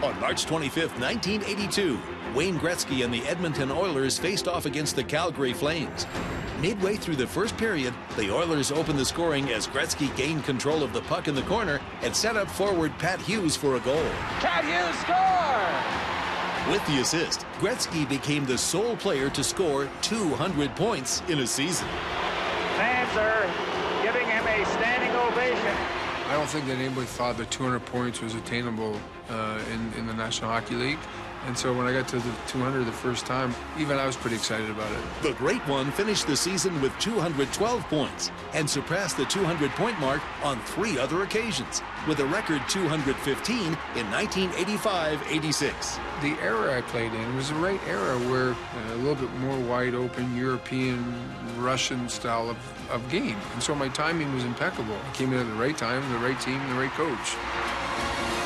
On March 25, 1982, Wayne Gretzky and the Edmonton Oilers faced off against the Calgary Flames. Midway through the first period, the Oilers opened the scoring as Gretzky gained control of the puck in the corner and set up forward Pat Hughes for a goal. Pat Hughes score! With the assist, Gretzky became the sole player to score 200 points in a season. Fans are giving him a standing ovation. I don't think that anybody thought that 200 points was attainable uh, in, in the National Hockey League. And so when I got to the 200 the first time, even I was pretty excited about it. The Great One finished the season with 212 points and surpassed the 200 point mark on three other occasions, with a record 215 in 1985 86. The era I played in was the right era where uh, a little bit more wide open European, Russian style of, of game. And so my timing was impeccable. I came in at the right time, the right team, the right coach.